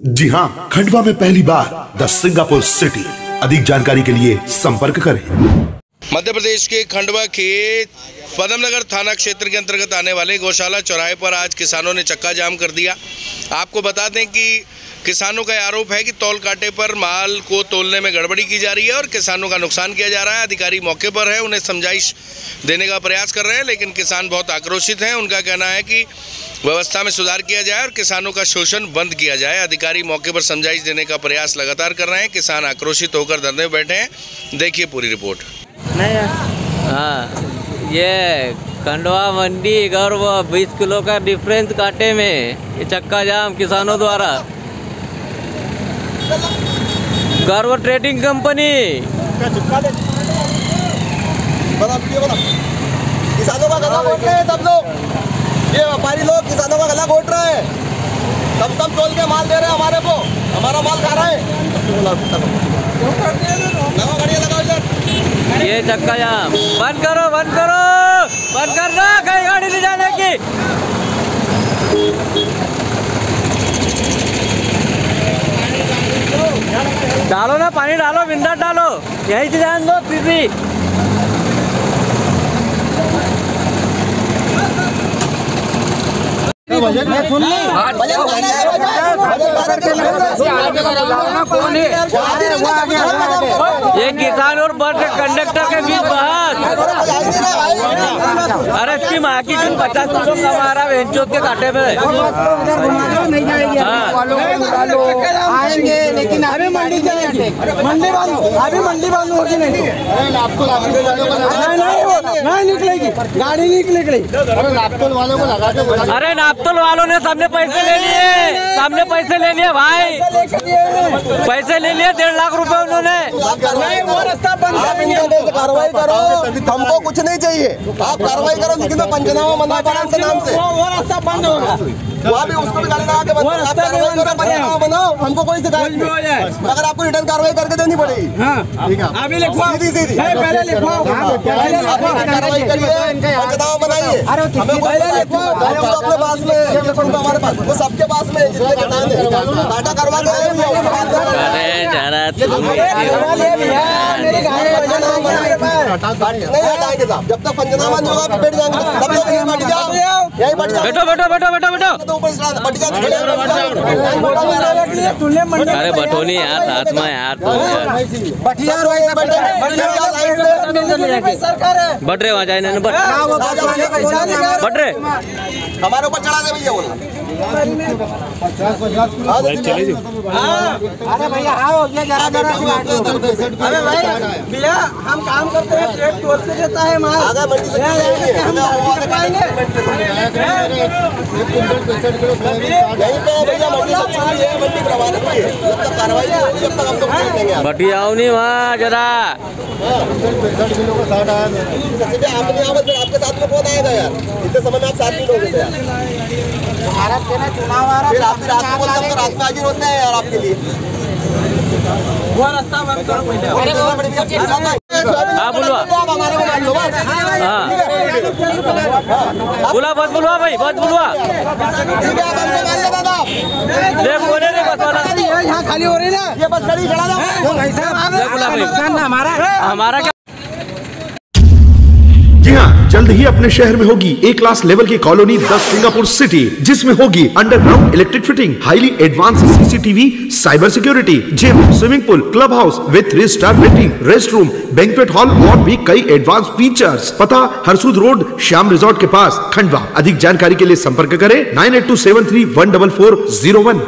जी हाँ खंडवा में पहली बार द सिंगापुर सिटी। अधिक जानकारी के लिए संपर्क करें। मध्य प्रदेश के खंडवा के पदमनगर थाना क्षेत्र के अंतर्गत आने वाले गौशाला चौराहे पर आज किसानों ने चक्का जाम कर दिया। आपको बता दें कि किसानों का आरोप है कि तौल कांटे पर माल को तोलने में गड़बड़ी की जा रही है और किसानों का नुकसान किया जा रहा है। अधिकारी मौके पर है, उन्हें समझाइश देने का प्रयास कर रहे हैं, लेकिन किसान बहुत आक्रोशित हैं। उनका कहना है कि व्यवस्था में सुधार किया जाए और किसानों का शोषण बंद किया जाए। अधिकारी मौके पर समझाइश देने का प्रयास लगातार कर रहे हैं। किसान आक्रोशित होकर धरने में बैठे हैं। देखिए पूरी रिपोर्ट। हाँ। ये खंडवा मंडी और वो बीस किलो का डिफरेंस काटे में। ये चक्का जाम किसानों द्वारा। गर्व ट्रेडिंग कंपनी किसानों का गला घोट रहे हैं सब लोग। लोग गला घोट रहे हैं। कम कम तोल के माल दे रहे हैं हमारे को। हमारा माल खा रहे हैं। ये चक्का जाम बंद करो बंद करो। बंद कर दो, कहीं गाड़ी ले जाने की। डालो ना, पानी डालो, बिंदा डालो। यही से जान दो सीधी ये किसान और बस कंडक्टर के अरे इसकी माँ की तुम पचास किलो कमा रहा है के कांटे में हाँ आएँगे लेकिन अभी मंडी से मंडी बंद अभी मंडी बंद होगी नहीं। नहीं नहीं नहीं निकलेगी गाड़ी नहीं निकलेगी। अरे नापतोल वालों ने सामने पैसे ले लिए सामने पैसे ले लिए भाई। पैसे ले लिए डेढ़ लाख रुपए उन्होंने। नहीं वो रास्ता बंद कार्रवाई करो हमको कुछ नहीं चाहिए। आप कार्रवाई करो लेकिन पंचनामा बना पड़ा के नाम से? वो रास्ता बंद होगा। वहाँ भी उसको भी गाड़ी लगा के बताओ आप कार्रवाई करो पंचनामा बनाओ। हमको कोई शिकायत हो। नहीं मगर आपको रिटर्न कार्रवाई करके देनी पड़ेगी। हाँ। अभी लिखवाओ। सीधी सीधी। पहले लिखवाओ। आप कार्रवाई करिए पंचनामा बनाइए। पहले लिखवाओ। तो अपने पास में है, तो हमारे पास वो सबके पास में जितने है। डाटा करवा दे बाद अरे जरा मेरी गाड़ी हो पास नहीं हटाएँगे साहब। जब तक पंचनामा नहीं होगा बैठ जाएँगे तब तक यहीं बैठ जाओ यहीं बैठ जाओ। बैठो बैठो बैठो बैठो बैठो। तो ऊपर से बैठ जाओ हो, बैठ तुमने अरे बटोनी यार साथ में यार बैठे। लाइन सरकार है। बट रहे वहाँ जाए ना बट। बट रहे हमारे ऊपर चढ़ा दे भैया बोला अरे भैया आओ ये जरा जरा अरे भाई भैया हम काम करते हैं ट्रेड देता है माल। आगे मंडी से हम हमें पाएँगे यहीं पे भैया मंडी से चुनी है मंडी प्रमाणित भी है। जब तक कार्रवाई नहीं आप वहाँ जरा। आओगे फिर आपके साथ में कौन आएगा यार? इतने समय में आप साथ नहीं लोगे यार। भारत के ना चुनाव आ रहा फिर आपको रात में हाजिर होते हैं यार आपके लिए। वो रास्ता बंद करो पहले हाँ बोलवा आप हमारे को मान लो बस हाँ बोला बहुत बुलवा भाई बहुत बोलवा। खाली हो रही ना। ये बस गाड़ी खड़ा दो। हमारा क्या जी हाँ जल्द ही अपने शहर में होगी ए क्लास लेवल की कॉलोनी द सिंगापुर सिटी जिसमें होगी underground electric fitting highly advance CCTV cyber security gym swimming pool club house with three star rating rest room banquet hall और भी कई एडवांस फीचर्स पता, हरसूद रोड, श्याम रिजॉर्ट के पास। खंडवा। अधिक जानकारी के लिए संपर्क करें nine eight two seven three one double four zero one.